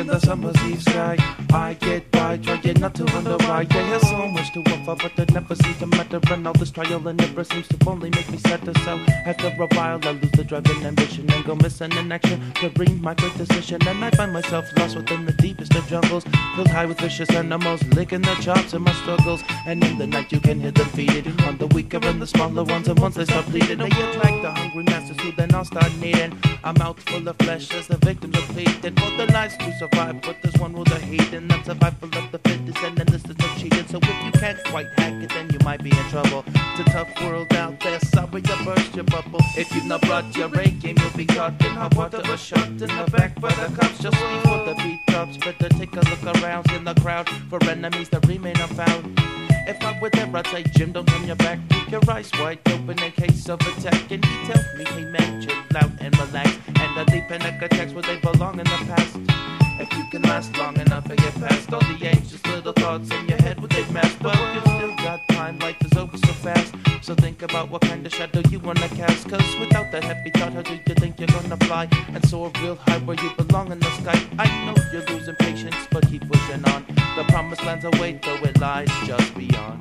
in the summer's eve sky. I get by, trying not to wonder why. Yeah, have so much to offer, but I never see to matter. And all this trial and error seems to only make me sadder. So after a while, I lose the drive and ambition and go missing in action to bring my great decision. And I find myself lost within the deepest of jungles, filled high with vicious animals, licking their chops in my struggles. And in the night, you can hear them feeding weaker and the smaller ones. And once they start bleeding, they get like the hungry masters who then all start needing a mouth full of flesh as the victims are pleading for their lives to survive. But there's one rule they hate, and that's survival of the fittest. And then this is no cheating. So if you can't quite hack it, then you might be in trouble. It's a tough world out there. Sorry, I burst your bubble. If you've not brought your A game, you'll be caught in hot water or shot in the back by the cops. Just before the beat drops, better take a look around in the crowd for enemies that remain unfound. If I were there, I'd say, Jim, don't turn your back. Your eyes wide open in case of attack. And he tell me, hey man, chill out and relax. And the deep in attacks where they belong in the past. If you can last long enough and get past all the anxious little thoughts in your head with they mask, but you still got time. Life is over so fast. So think about what kind of shadow you wanna cast. Cause without that happy thought, how do you think you're gonna fly and soar real high where you belong in the sky? I know you're losing patience, but keep pushing on. The promised land's await, though it lies just beyond.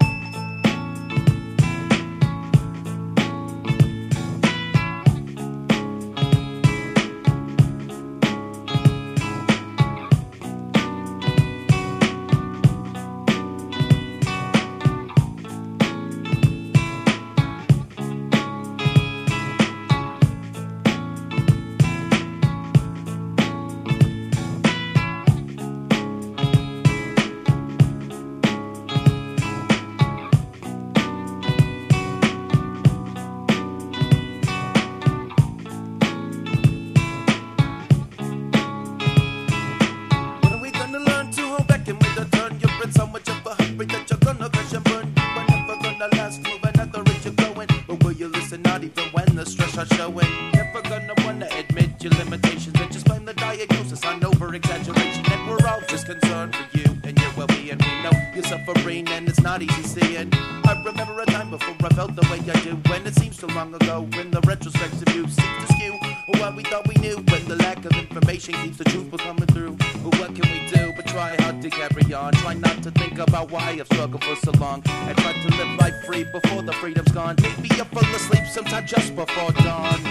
Stress are showing? Never gonna wanna admit your limitations and just blame the diagnosis on over exaggeration. And we're all just concerned for you and your well being. We know you're suffering and it's not easy seeing. I remember a time before I felt the way I do. When it seems so long ago, when the retrospects of you seems to skew. What we thought we knew, when the lack of information keeps the truth from coming through. What can we do but try hard to carry on? Try not to think about why I've struggled for so long. And try to live life free before the freedom's gone. Maybe you're full asleep sometime just before dawn.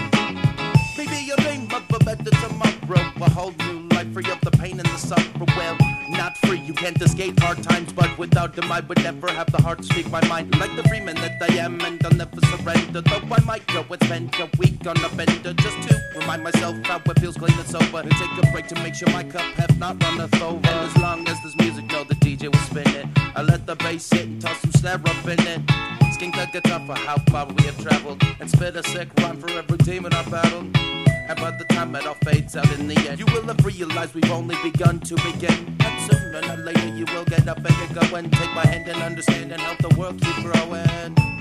Maybe you'll dream of a better tomorrow. A whole new life free of the pain and the sorrow. Well, not can't escape hard times. But without them, I would never have the heart to speak my mind. Like the freeman that I am, and I'll never surrender. Though I might go and spend a week on a bender just to remind myself how it feels clean and sober. And take a break to make sure my cup have not runneth over. And as long as there's music, know the DJ will spin it. I let the bass hit and toss some snare up in it. Skink the guitar for how far we have traveled. And spit a sick rhyme for every demon I battled. And by the time it all fades out in the end, you will have realized we've only begun to begin. And sooner or later, you will get up and get going. Take my hand and understand and help the world keep growing.